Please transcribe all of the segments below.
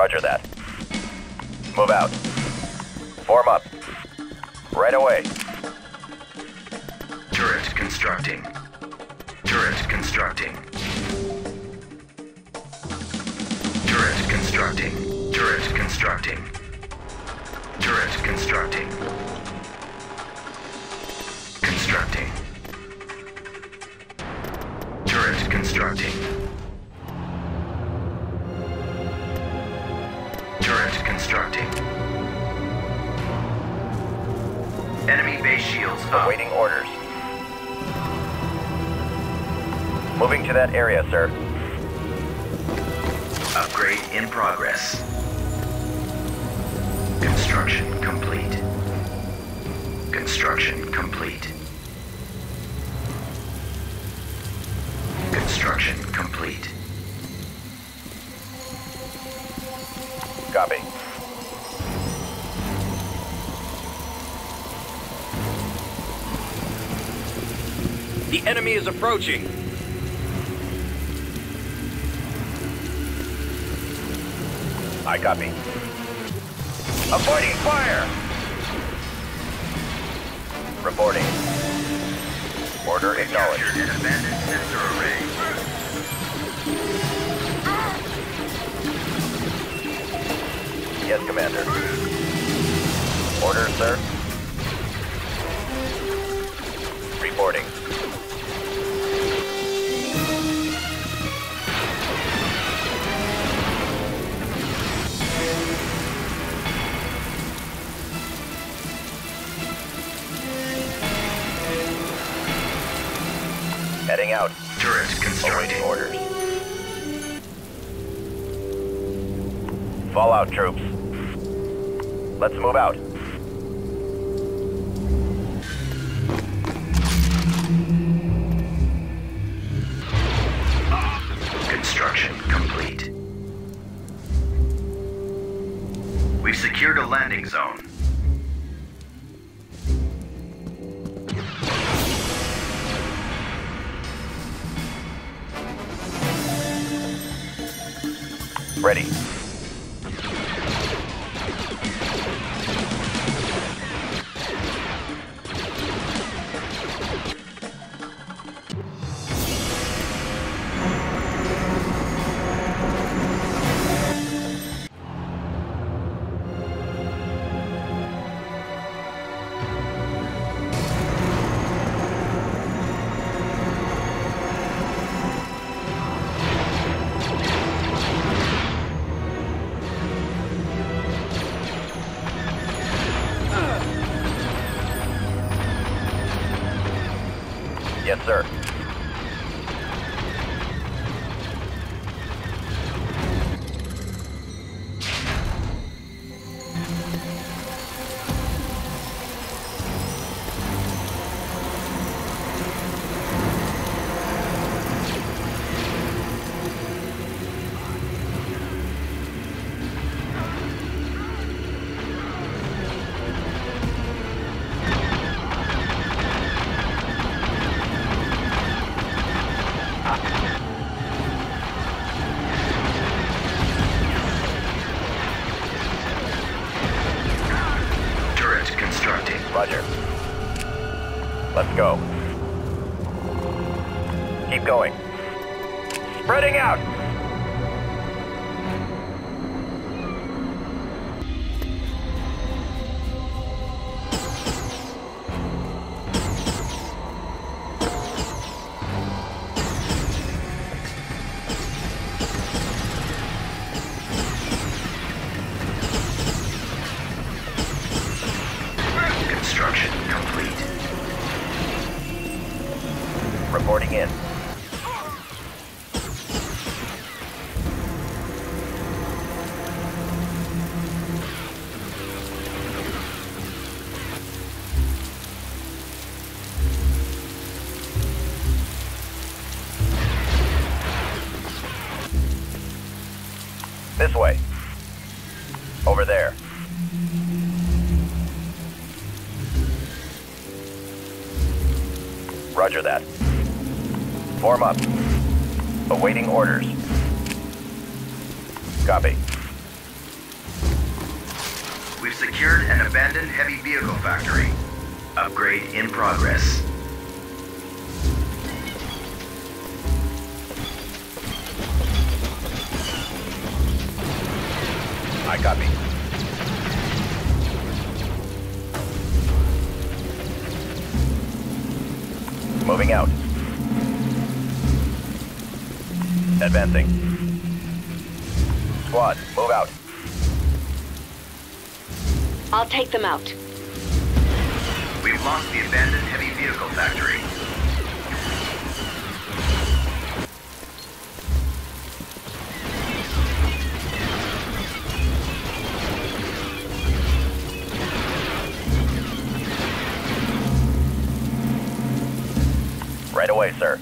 Roger that. Move out. Form up. Right away. Turret constructing. Turret constructing. Turret constructing. Turret constructing. Turret constructing. Constructing. Turret constructing. Constructing. Enemy base shields up. Awaiting orders. Moving to that area, sir. Upgrade in progress. Construction complete. Construction complete. Construction complete. The enemy is approaching. I copy. Avoiding fire! Reporting. Order acknowledged. Abandoned. Yes, Commander. Orders, sir. Reporting. Heading out. Turret constructing. orders. Fallout troops. Let's move out. Ready. Yes, sir. Roger. Let's go. Keep going. Spreading out! Over there. Roger that. Form up. Awaiting orders. Copy. We've secured an abandoned heavy vehicle factory. Upgrade in progress. I copy. Moving out. Advancing. Squad, move out. I'll take them out. We've lost the abandoned heavy vehicle factory. Right away, sir.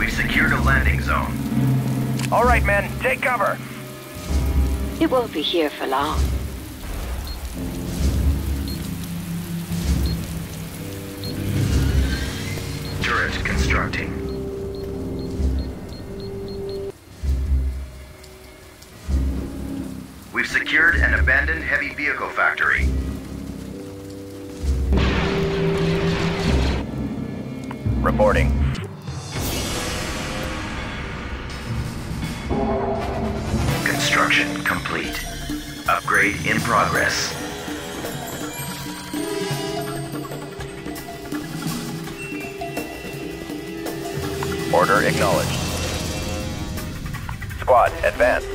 We've secured a landing zone. All right, men, take cover. It won't be here for long. Turret constructing. We've secured an abandoned heavy vehicle factory. Reporting. Construction complete. Upgrade in progress. Order acknowledged. Squad, advance.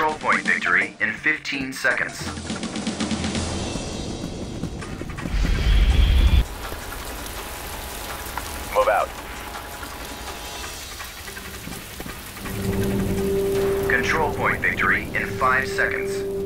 Control point victory in 15 seconds. Move out. Control point victory in 5 seconds.